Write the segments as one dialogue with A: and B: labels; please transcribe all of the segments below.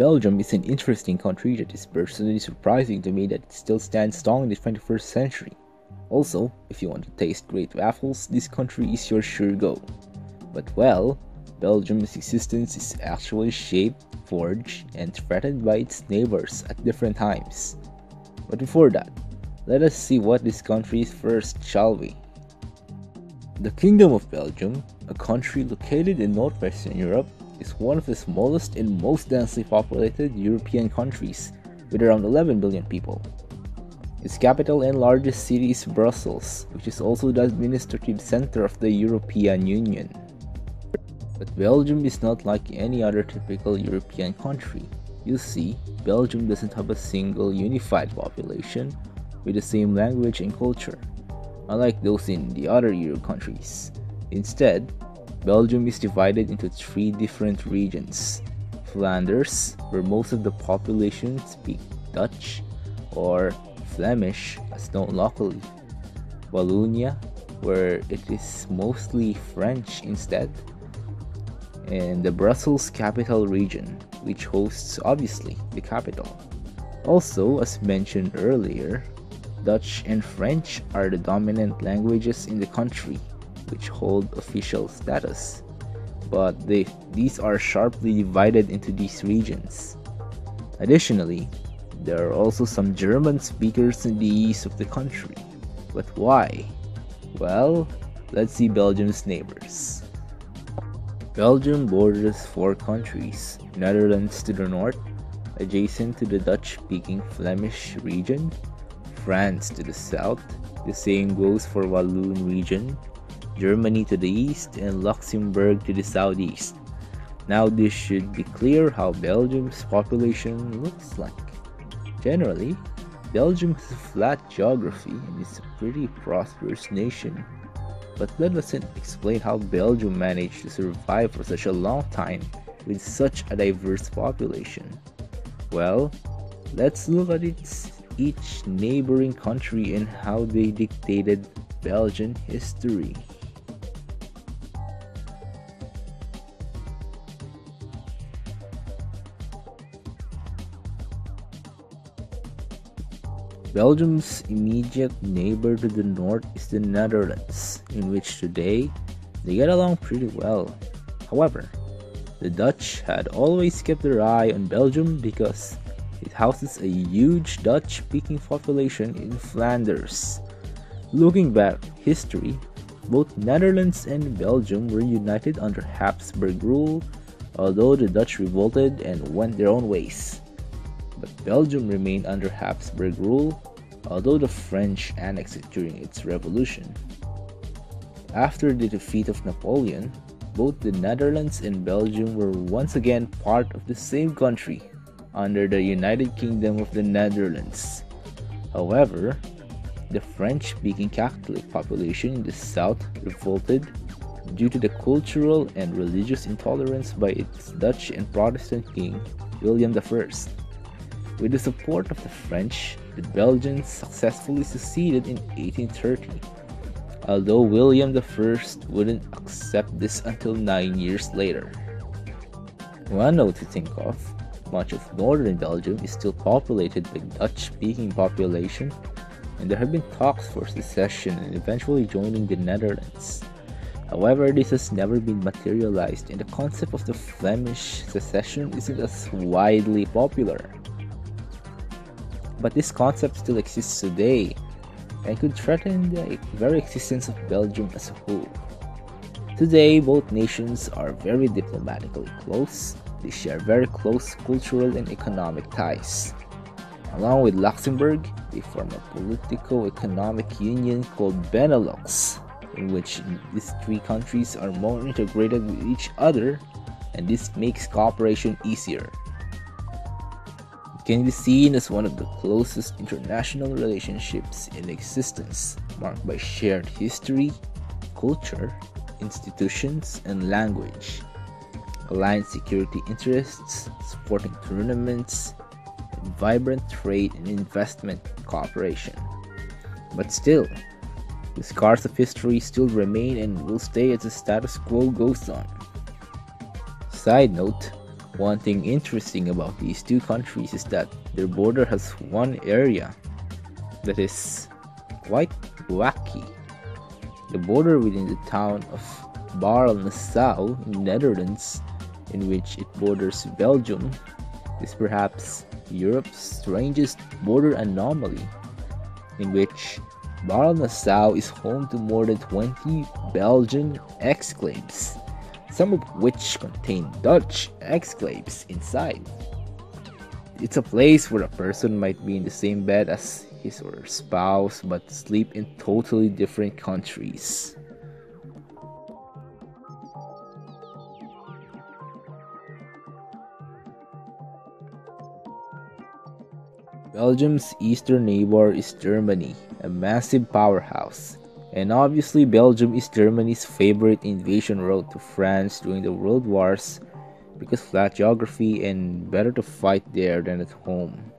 A: Belgium is an interesting country that is personally surprising to me that it still stands strong in the 21st century. Also, if you want to taste great waffles, this country is your sure go. But well, Belgium's existence is actually shaped, forged, and threatened by its neighbors at different times. But before that, let us see what this country is first, shall we? The Kingdom of Belgium, a country located in northwestern Europe, is one of the smallest and most densely populated European countries, with around 11 billion people. Its capital and largest city is Brussels, which is also the administrative center of the European Union. But Belgium is not like any other typical European country. You see, Belgium doesn't have a single unified population with the same language and culture, unlike those in the other Euro countries. Instead, Belgium is divided into three different regions. Flanders, where most of the population speak Dutch or Flemish as known locally, Wallonia, where it is mostly French instead, and the Brussels capital region, which hosts obviously the capital. Also, as mentioned earlier, Dutch and French are the dominant languages in the country, which hold official status, but they, these are sharply divided into these regions. Additionally, there are also some German speakers in the east of the country. But why? Well, let's see Belgium's neighbors. Belgium borders four countries Netherlands to the north, adjacent to the Dutch speaking Flemish region, France to the south, the same goes for Walloon region, Germany to the east, and Luxembourg to the southeast. Now this should be clear how Belgium's population looks like. Generally, Belgium has a flat geography and is a pretty prosperous nation. But let us explain how Belgium managed to survive for such a long time with such a diverse population. Well, let's look at its each neighboring country and how they dictated Belgian history. Belgium's immediate neighbor to the north is the Netherlands, in which today they get along pretty well. However, the Dutch had always kept their eye on Belgium because it houses a huge Dutch speaking population in Flanders. Looking back history, both Netherlands and Belgium were united under Habsburg rule, although the Dutch revolted and went their own ways but Belgium remained under Habsburg rule, although the French annexed it during its revolution. After the defeat of Napoleon, both the Netherlands and Belgium were once again part of the same country under the United Kingdom of the Netherlands. However, the French speaking Catholic population in the south revolted due to the cultural and religious intolerance by its Dutch and Protestant king, William I. With the support of the French, the Belgians successfully seceded in 1830, although William I wouldn't accept this until nine years later. One note to think of, much of northern Belgium is still populated by Dutch-speaking population, and there have been talks for secession and eventually joining the Netherlands. However, this has never been materialized and the concept of the Flemish secession isn't as widely popular but this concept still exists today and could threaten the very existence of Belgium as a whole. Today, both nations are very diplomatically close, they share very close cultural and economic ties. Along with Luxembourg, they form a political economic union called Benelux, in which these three countries are more integrated with each other, and this makes cooperation easier can be seen as one of the closest international relationships in existence, marked by shared history, culture, institutions, and language, aligned security interests, sporting tournaments, and vibrant trade and investment cooperation. But still, the scars of history still remain and will stay as the status quo goes on. Side note, One thing interesting about these two countries is that their border has one area that is quite wacky. The border within the town of Baarle-Nassau in Netherlands, in which it borders Belgium, is perhaps Europe's strangest border anomaly, in which Baarle-Nassau is home to more than 20 Belgian exclaves, some of which contain Dutch exclaves inside. It's a place where a person might be in the same bed as his or her spouse but sleep in totally different countries. Belgium's eastern neighbor is Germany, a massive powerhouse. And obviously, Belgium is Germany's favorite invasion route to France during the World Wars because flat geography and better to fight there than at home.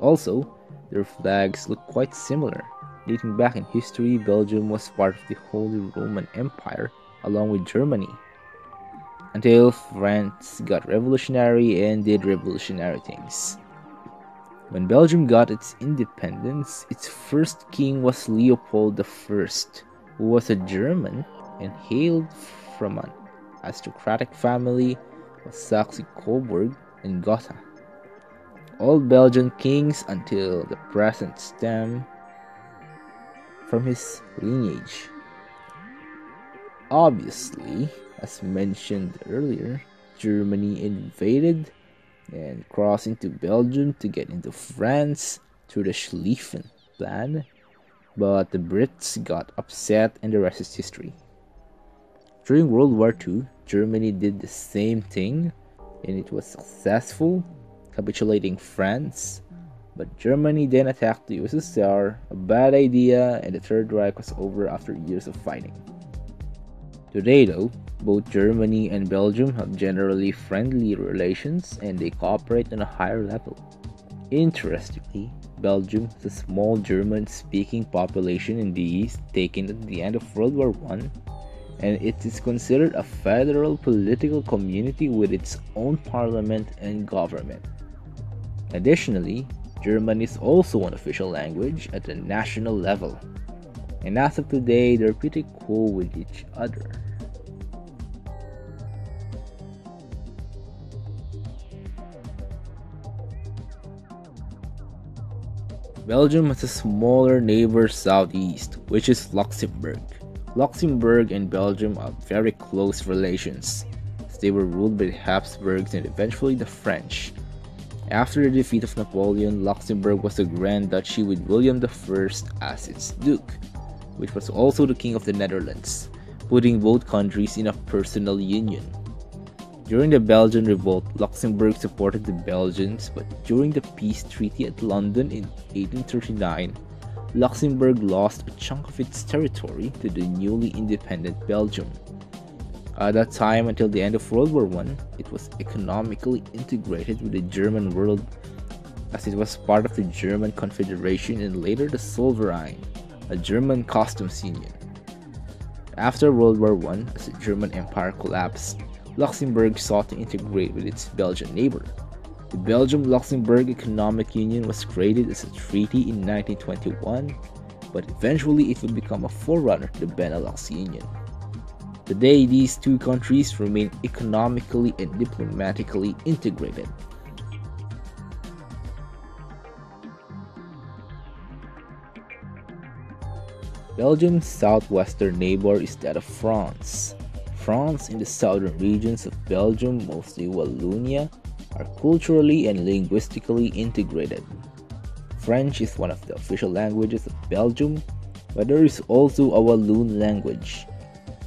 A: Also, their flags look quite similar. Dating back in history, Belgium was part of the Holy Roman Empire along with Germany. Until France got revolutionary and did revolutionary things. When Belgium got its independence, its first king was Leopold I, who was a German and hailed from an aristocratic family of Saxe-Coburg and Gotha. All Belgian kings until the present stem from his lineage. Obviously, as mentioned earlier, Germany invaded and crossed into Belgium to get into France through the Schlieffen plan, but the Brits got upset and the rest is history. During World War II, Germany did the same thing and it was successful capitulating France, but Germany then attacked the USSR, a bad idea, and the Third Reich was over after years of fighting. Today, though, both Germany and Belgium have generally friendly relations and they cooperate on a higher level. Interestingly, Belgium has a small German speaking population in the east taken at the end of World War I, and it is considered a federal political community with its own parliament and government. Additionally, German is also an official language at the national level, and as of today, they're pretty cool with each other. Belgium has a smaller neighbor southeast, which is Luxembourg. Luxembourg and Belgium have very close relations, they were ruled by the Habsburgs and eventually the French, after the defeat of Napoleon, Luxembourg was a Grand Duchy with William I as its Duke, which was also the King of the Netherlands, putting both countries in a personal union. During the Belgian Revolt, Luxembourg supported the Belgians, but during the peace treaty at London in 1839, Luxembourg lost a chunk of its territory to the newly independent Belgium. At that time, until the end of World War I, it was economically integrated with the German world as it was part of the German Confederation and later the Zollverein, a German customs union. After World War I, as the German Empire collapsed, Luxembourg sought to integrate with its Belgian neighbor. The Belgium-Luxembourg Economic Union was created as a treaty in 1921, but eventually it would become a forerunner to the Benelux Union. Today, these two countries remain economically and diplomatically integrated. Belgium's southwestern neighbor is that of France. France in the southern regions of Belgium, mostly Wallonia, are culturally and linguistically integrated. French is one of the official languages of Belgium, but there is also a Walloon language,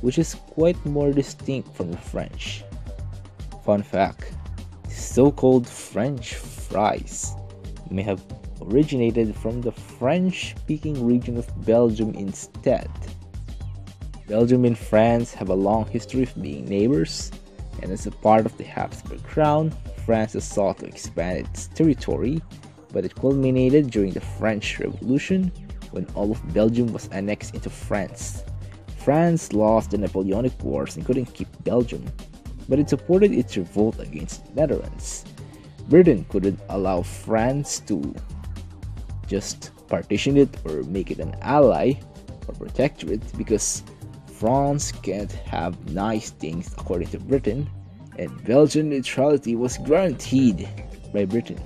A: which is quite more distinct from the French. Fun fact so called French fries may have originated from the French speaking region of Belgium instead. Belgium and France have a long history of being neighbors, and as a part of the Habsburg crown, France has sought to expand its territory, but it culminated during the French Revolution when all of Belgium was annexed into France France lost the Napoleonic Wars and couldn't keep Belgium, but it supported its revolt against the Netherlands. Britain couldn't allow France to just partition it or make it an ally or protectorate because France can't have nice things according to Britain, and Belgian neutrality was guaranteed by Britain.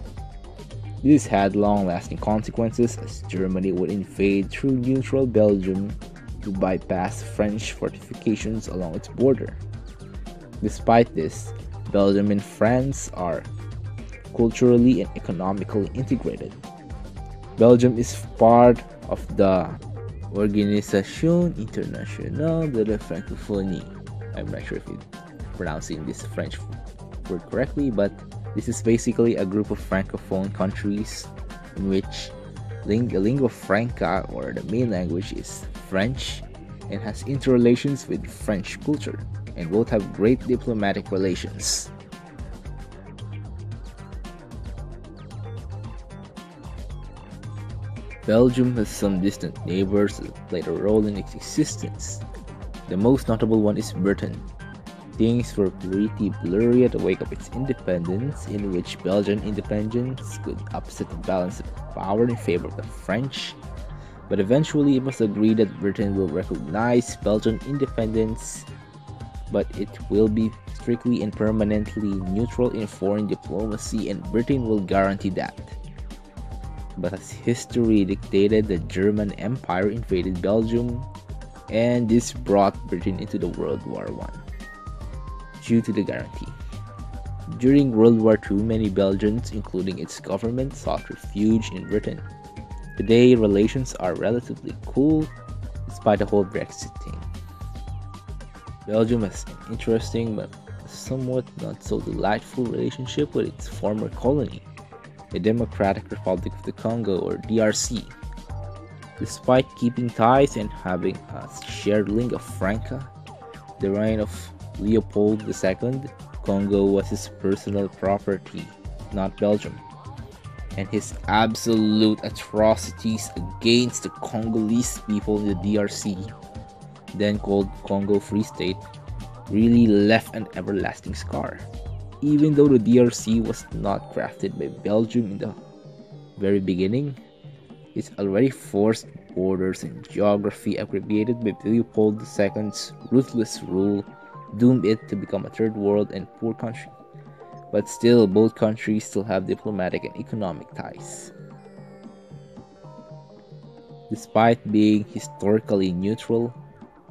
A: This had long lasting consequences as Germany would invade through neutral Belgium to bypass French fortifications along its border. Despite this, Belgium and France are culturally and economically integrated. Belgium is part of the Organisation Internationale de la Francophonie. I'm not sure if I'm pronouncing this French word correctly, but this is basically a group of francophone countries in which ling- lingua franca or the main language is French and has interrelations with French culture and both have great diplomatic relations. Belgium has some distant neighbors that played a role in its existence. The most notable one is Britain. Things were pretty blurry at the wake of its independence, in which Belgian independence could upset the balance of power in favor of the French. But eventually, it was agreed that Britain will recognize Belgian independence, but it will be strictly and permanently neutral in foreign diplomacy, and Britain will guarantee that but as history dictated, the German Empire invaded Belgium, and this brought Britain into the World War I due to the guarantee. During World War II, many Belgians, including its government, sought refuge in Britain. Today, relations are relatively cool despite the whole Brexit thing. Belgium has an interesting but somewhat not so delightful relationship with its former colony the Democratic Republic of the Congo or DRC. Despite keeping ties and having a shared lingua franca, the reign of Leopold II, Congo was his personal property, not Belgium. And his absolute atrocities against the Congolese people in the DRC, then called Congo Free State, really left an everlasting scar even though the DRC was not crafted by Belgium in the very beginning, its already forced borders and geography aggregated by Leopold II's ruthless rule doomed it to become a third world and poor country. But still, both countries still have diplomatic and economic ties. Despite being historically neutral,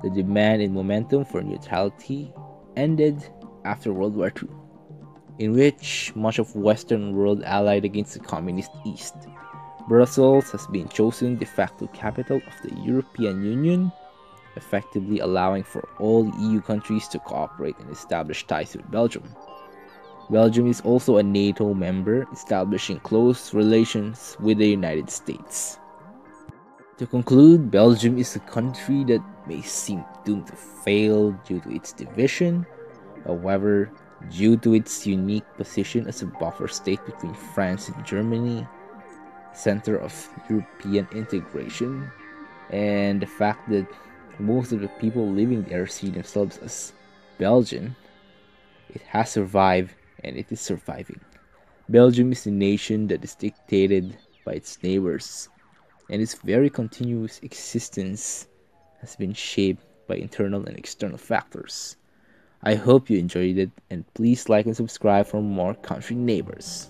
A: the demand and momentum for neutrality ended after World War II in which much of Western world allied against the Communist East. Brussels has been chosen de facto capital of the European Union, effectively allowing for all EU countries to cooperate and establish ties with Belgium. Belgium is also a NATO member, establishing close relations with the United States. To conclude, Belgium is a country that may seem doomed to fail due to its division. However, due to its unique position as a buffer state between France and Germany, center of European integration, and the fact that most of the people living there see themselves as Belgian, it has survived and it is surviving. Belgium is a nation that is dictated by its neighbors, and its very continuous existence has been shaped by internal and external factors. I hope you enjoyed it and please like and subscribe for more country neighbors.